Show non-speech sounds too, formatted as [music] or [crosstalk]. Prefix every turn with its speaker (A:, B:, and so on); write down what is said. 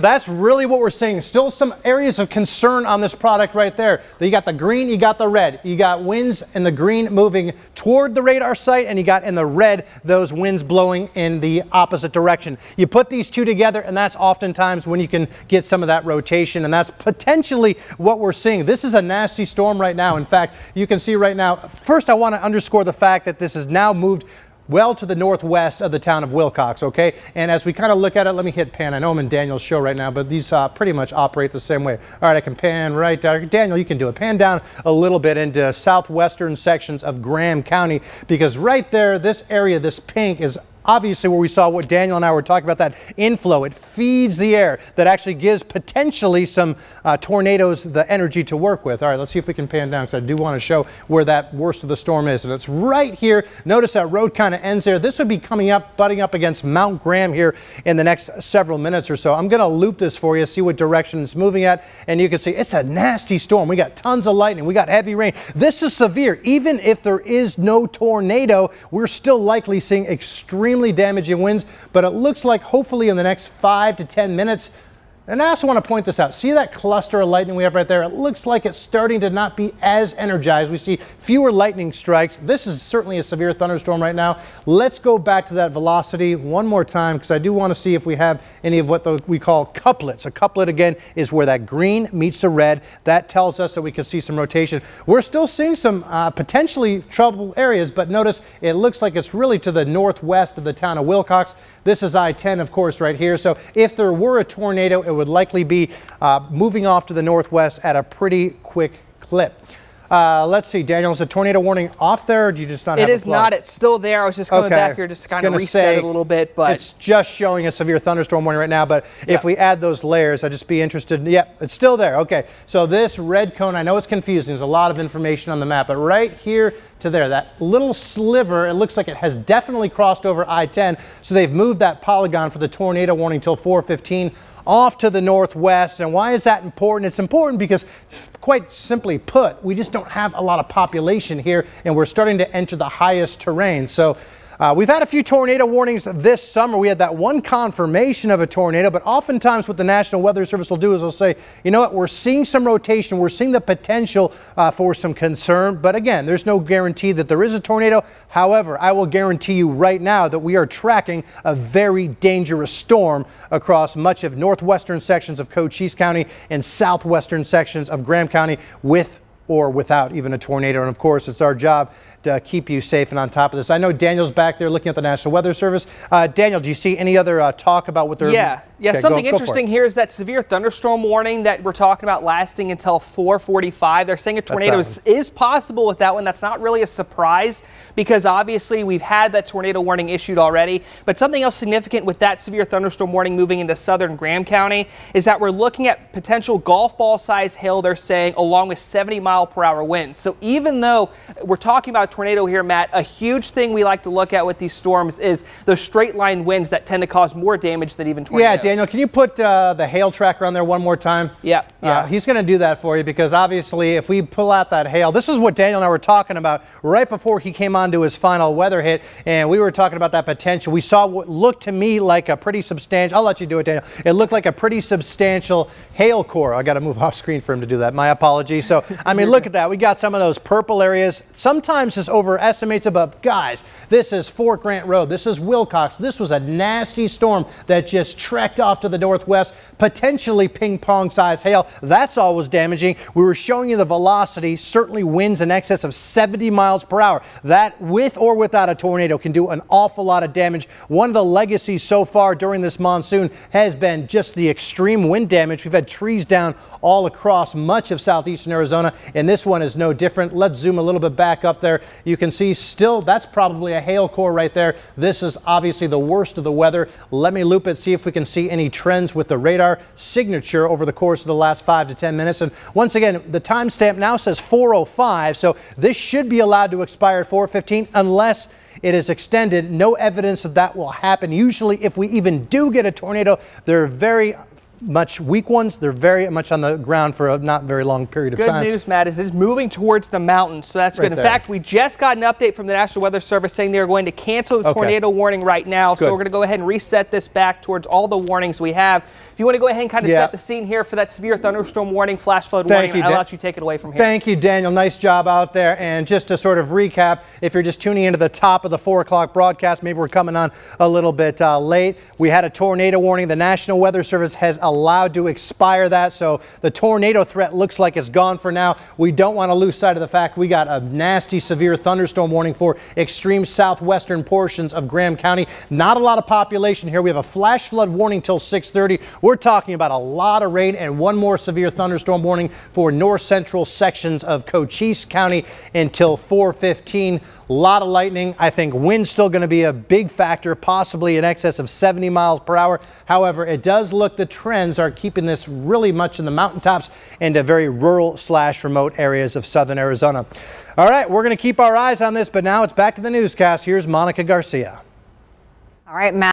A: That's really what we're seeing. Still some areas of concern on this product right there. You got the green, you got the red. You got winds in the green moving toward the radar site, and you got in the red those winds blowing in the opposite direction. You put these two together, and that's oftentimes when you can get some of that rotation, and that's potentially what we're seeing. This is a nasty storm right now. In fact, you can see right now, first I want to underscore the fact that this has now moved well to the northwest of the town of Willcox, okay? And as we kind of look at it, let me hit pan. I know I'm in Daniel's show right now, but these uh, pretty much operate the same way. All right, I can pan right down. Daniel, you can do it. Pan down a little bit into southwestern sections of Graham County because right there, this area, this pink is obviously where we saw what Daniel and I were talking about, that inflow. It feeds the air that actually gives potentially some uh, tornadoes the energy to work with. All right, let's see if we can pan down because I do want to show where that worst of the storm is. And it's right here. Notice that road kind of ends there. This would be coming up, butting up against Mount Graham here in the next several minutes or so. I'm going to loop this for you, see what direction it's moving at. And you can see it's a nasty storm. We got tons of lightning. We got heavy rain. This is severe. Even if there is no tornado, we're still likely seeing extreme extremely damaging winds, but it looks like hopefully in the next five to 10 minutes, and I also want to point this out. See that cluster of lightning we have right there? It looks like it's starting to not be as energized. We see fewer lightning strikes. This is certainly a severe thunderstorm right now. Let's go back to that velocity one more time because I do want to see if we have any of what we call couplets. A couplet, again, is where that green meets the red. That tells us that we can see some rotation. We're still seeing some uh, potentially trouble areas, but notice it looks like it's really to the northwest of the town of Willcox. This is I-10, of course, right here. So if there were a tornado, would likely be uh, moving off to the northwest at a pretty quick clip. Uh, let's see, Daniel, is the tornado warning off there, or do you just not
B: it have It is not. It's still there. I was just coming okay. back here just to kind of reset it a little bit. but
A: It's just showing a severe thunderstorm warning right now, but yeah. if we add those layers, I'd just be interested. Yep, yeah, it's still there. Okay, so this red cone, I know it's confusing. There's a lot of information on the map, but right here to there, that little sliver, it looks like it has definitely crossed over I-10, so they've moved that polygon for the tornado warning till 415 off to the northwest. And why is that important? It's important because, quite simply put, we just don't have a lot of population here and we're starting to enter the highest terrain. So uh, we've had a few tornado warnings this summer. We had that one confirmation of a tornado, but oftentimes what the National Weather Service will do is they'll say, you know what, we're seeing some rotation, we're seeing the potential uh, for some concern, but again, there's no guarantee that there is a tornado. However, I will guarantee you right now that we are tracking a very dangerous storm across much of northwestern sections of Cochise County and southwestern sections of Graham County with or without even a tornado. And of course, it's our job uh, keep you safe and on top of this. I know Daniel's back there looking at the National Weather Service. Uh, Daniel, do you see any other uh, talk about what they're?
B: Yeah, yeah. Okay, something go, interesting go here is that severe thunderstorm warning that we're talking about lasting until 4:45. They're saying a tornado is, is possible with that one. That's not really a surprise because obviously we've had that tornado warning issued already. But something else significant with that severe thunderstorm warning moving into southern Graham County is that we're looking at potential golf ball size hail. They're saying along with 70 mile per hour winds. So even though we're talking about tornado here, Matt, a huge thing we like to look at with these storms is the straight line winds that tend to cause more damage than even tornadoes.
A: Yeah, Daniel, can you put uh, the hail tracker on there one more time?
B: Yeah, uh, yeah.
A: Uh, he's going to do that for you because obviously if we pull out that hail, this is what Daniel and I were talking about right before he came on to his final weather hit, and we were talking about that potential. We saw what looked to me like a pretty substantial, I'll let you do it, Daniel. It looked like a pretty substantial hail core. I got to move [laughs] off screen for him to do that. My apologies. So, I mean, look at that. We got some of those purple areas. Sometimes this overestimates it, but guys, this is Fort Grant Road. This is Willcox. This was a nasty storm that just trekked off to the northwest, potentially ping pong size hail. That's always damaging. We were showing you the velocity, certainly winds in excess of 70 miles per hour. That, with or without a tornado, can do an awful lot of damage. One of the legacies so far during this monsoon has been just the extreme wind damage. We've had trees down all across much of southeastern Arizona, and this one is no different. Let's zoom a little bit back up there. You can see still, that's probably a hail core right there. This is obviously the worst of the weather. Let me loop it, see if we can see any trends with the radar signature over the course of the last five to 10 minutes. And once again, the timestamp now says 405, so this should be allowed to expire at 415 unless it is extended. No evidence that that will happen. Usually, if we even do get a tornado, they're very much weak ones. They're very much on the ground for a not very long period of
B: good
A: time.
B: Good news, Matt, is it's moving towards the mountains, so that's
A: right
B: good. In
A: there.
B: fact, we just got an update from the National Weather Service saying they're going to cancel the
A: okay.
B: tornado warning right now.
A: Good.
B: So we're going to go ahead and reset this back towards all the warnings we have. If you want to go ahead and kind of
A: yeah.
B: set the scene here for that severe thunderstorm warning, flash flood
A: Thank
B: warning, I'll let you take it away from here.
A: Thank you, Daniel. Nice job out there. And just to sort of recap, if you're just tuning into the top of the 4 o'clock broadcast, maybe we're coming on a little bit uh, late. We had a tornado warning. The National Weather Service has allowed to expire that, so the tornado threat looks like it's gone for now. We don't want to lose sight of the fact we got a nasty, severe thunderstorm warning for extreme southwestern portions of Graham County. Not a lot of population here. We have a flash flood warning till 6:30. We're talking about a lot of rain and one more severe thunderstorm warning for north central sections of Cochise County until 4:15. A lot of lightning. I think wind's still going to be a big factor, possibly in excess of 70 miles per hour. However, it does look the trends are keeping this really much in the mountaintops and to very rural slash remote areas of southern Arizona. All right, we're going to keep our eyes on this, but now it's back to the newscast. Here's Monica Garcia.
C: All right, Matt.